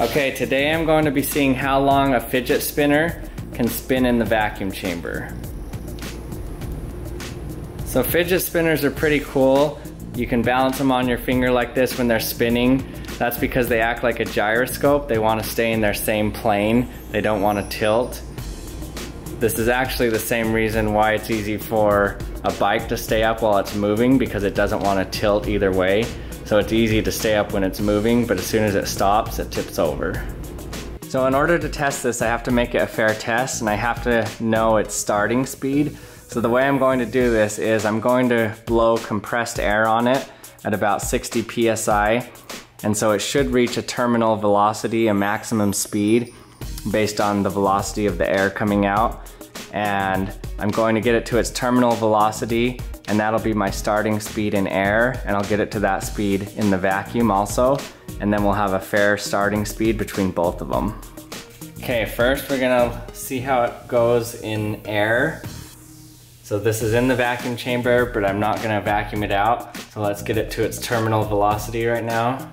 Okay, today I'm going to be seeing how long a fidget spinner can spin in the vacuum chamber. So fidget spinners are pretty cool. You can balance them on your finger like this when they're spinning. That's because they act like a gyroscope. They want to stay in their same plane. They don't want to tilt. This is actually the same reason why it's easy for a bike to stay up while it's moving because it doesn't want to tilt either way. So it's easy to stay up when it's moving, but as soon as it stops, it tips over. So in order to test this, I have to make it a fair test and I have to know its starting speed. So the way I'm going to do this is I'm going to blow compressed air on it at about 60 PSI. And so it should reach a terminal velocity, a maximum speed based on the velocity of the air coming out. And I'm going to get it to its terminal velocity and that'll be my starting speed in air and I'll get it to that speed in the vacuum also and then we'll have a fair starting speed between both of them. Okay, first we're gonna see how it goes in air. So this is in the vacuum chamber, but I'm not gonna vacuum it out. So let's get it to its terminal velocity right now.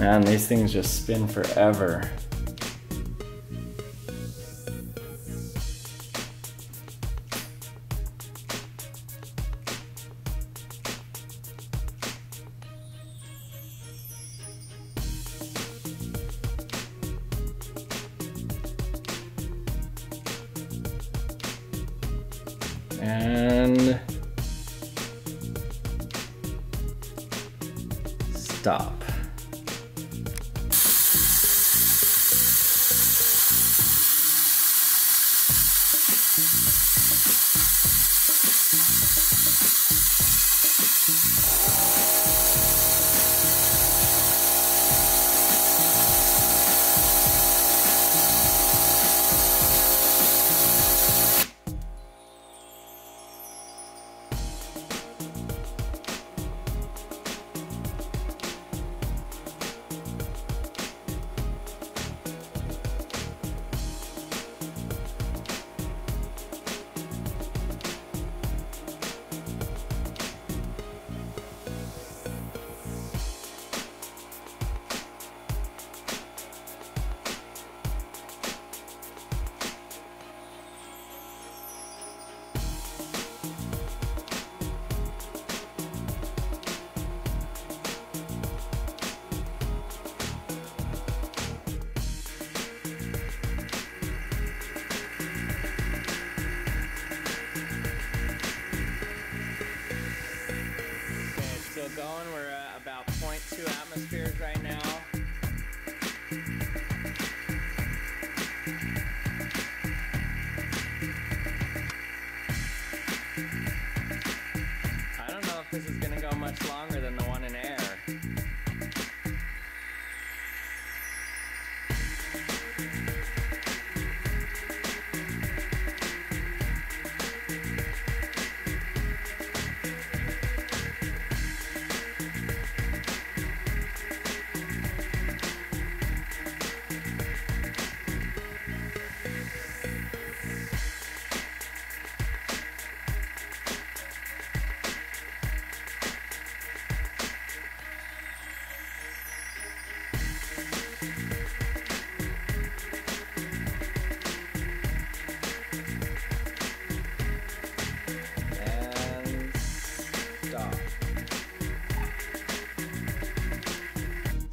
Man, these things just spin forever. And stop. you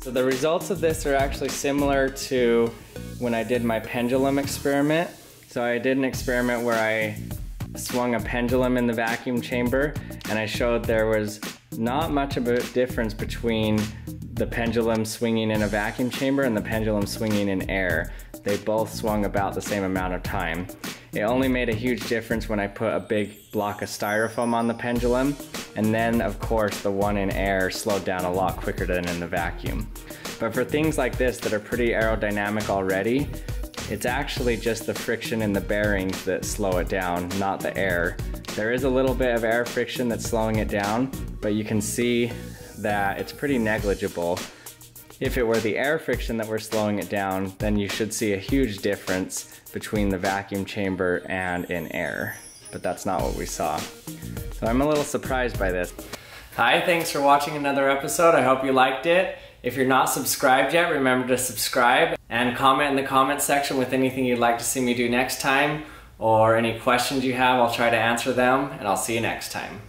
So the results of this are actually similar to when I did my pendulum experiment. So I did an experiment where I swung a pendulum in the vacuum chamber and I showed there was not much of a difference between the pendulum swinging in a vacuum chamber and the pendulum swinging in air. They both swung about the same amount of time. It only made a huge difference when I put a big block of styrofoam on the pendulum and then of course the one in air slowed down a lot quicker than in the vacuum. But for things like this that are pretty aerodynamic already, it's actually just the friction in the bearings that slow it down, not the air. There is a little bit of air friction that's slowing it down, but you can see that it's pretty negligible. If it were the air friction that were slowing it down, then you should see a huge difference between the vacuum chamber and in air. But that's not what we saw. So I'm a little surprised by this. Hi, thanks for watching another episode. I hope you liked it. If you're not subscribed yet, remember to subscribe and comment in the comment section with anything you'd like to see me do next time or any questions you have. I'll try to answer them and I'll see you next time.